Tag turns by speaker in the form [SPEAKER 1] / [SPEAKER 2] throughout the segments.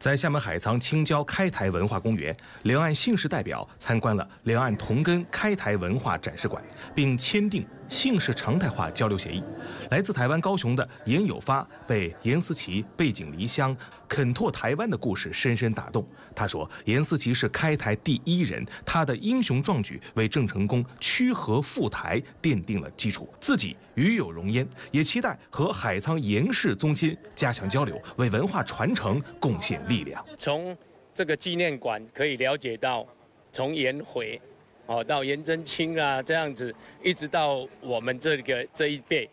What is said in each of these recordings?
[SPEAKER 1] 在厦门海沧青椒开台文化公园，两岸姓氏代表参观了两岸同根开台文化展示馆，并签订姓氏常态化交流协议。来自台湾高雄的严友发被严思齐背井离乡、垦拓台湾的故事深深打动。他说：“严思齐是开台第一人，他的英雄壮举为郑成功驱河赴台奠定了基础。自己与有荣焉，也期待和海沧严氏宗亲加强交流，为文化传承贡献力量。
[SPEAKER 2] 从这个纪念馆可以了解到，从颜回，哦，到颜真卿啊，这样子，一直到我们这个这一辈，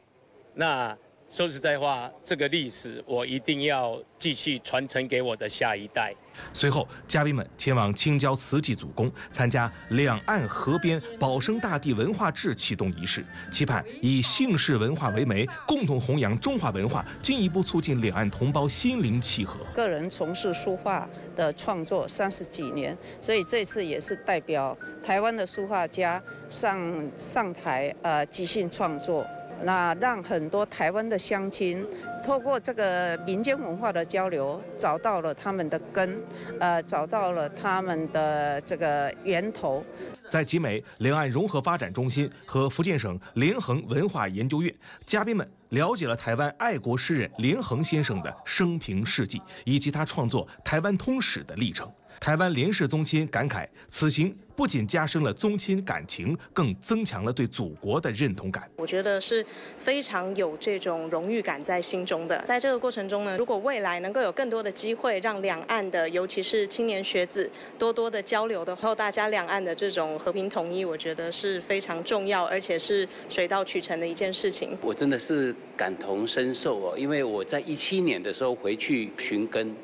[SPEAKER 2] 那。”说实在话，这个历史我一定要继续传承给我的下一代。
[SPEAKER 1] 随后，嘉宾们前往青椒慈济祖宫，参加两岸河边保生大地文化志启动仪式，期盼以姓氏文化为媒，共同弘扬中华文化，进一步促进两岸同胞心灵契合。
[SPEAKER 3] 个人从事书画的创作三十几年，所以这次也是代表台湾的书画家上上台，呃，即兴创作。那让很多台湾的乡亲透过这个民间文化的交流，找到了他们的根，呃，找到了他们的这个源头。
[SPEAKER 1] 在集美两岸融合发展中心和福建省连横文化研究院，嘉宾们了解了台湾爱国诗人连横先生的生平事迹，以及他创作《台湾通史》的历程。台湾林氏宗亲感慨，此行不仅加深了宗亲感情，更增强了对祖国的认同感。
[SPEAKER 4] 我觉得是非常有这种荣誉感在心中的。在这个过程中呢，如果未来能够有更多的机会，让两岸的，尤其是青年学子多多的交流的话，大家两岸的这种和平统一，我觉得是非常重要，而且是水到渠成的一件事情。
[SPEAKER 5] 我真的是感同身受哦，因为我在一七年的时候回去寻根。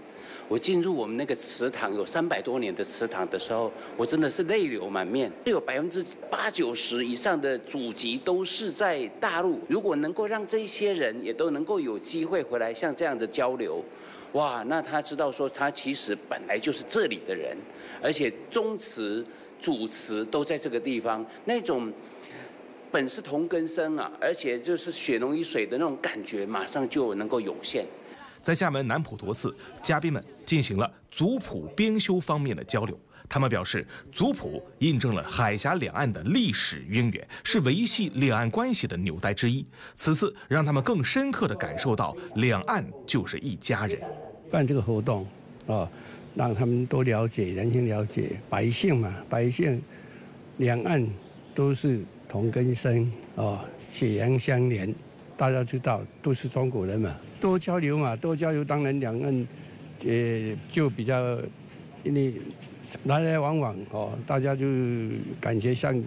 [SPEAKER 5] 我进入我们那个祠堂，有三百多年的祠堂的时候，我真的是泪流满面。有百分之八九十以上的祖籍都是在大陆。如果能够让这些人也都能够有机会回来像这样的交流，哇，那他知道说他其实本来就是这里的人，而且宗祠、祖祠都在这个地方，那种本是同根生啊，而且就是血浓于水的那种感觉，马上就能够涌现。
[SPEAKER 1] 在厦门南普陀寺，嘉宾们进行了族谱编修方面的交流。他们表示，族谱印证了海峡两岸的历史渊源，是维系两岸关系的纽带之一。此次让他们更深刻地感受到，两岸就是一家人。
[SPEAKER 6] 办这个活动，啊，让他们多了解，人心了解百姓嘛，百姓两岸都是同根生，啊，血缘相连。大家知道都是中国人嘛，多交流嘛，多交流，当然两岸，呃，就比较，因为来来往往哦，大家就感觉像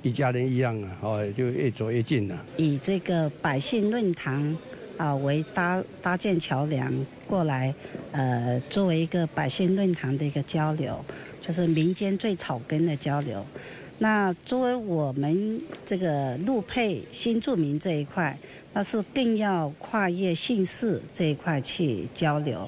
[SPEAKER 6] 一家人一样啊，哦，就越走越近了。
[SPEAKER 7] 以这个百姓论坛啊为搭搭建桥梁过来，呃，作为一个百姓论坛的一个交流，就是民间最草根的交流。那作为我们这个陆配新住民这一块，那是更要跨越姓氏这一块去交流。